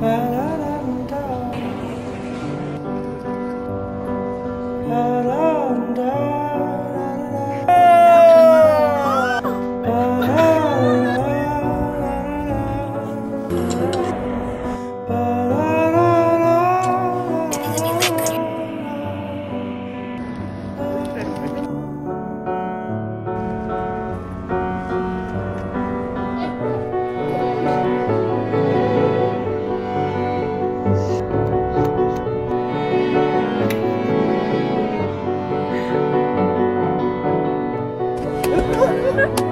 da da da Ha ha!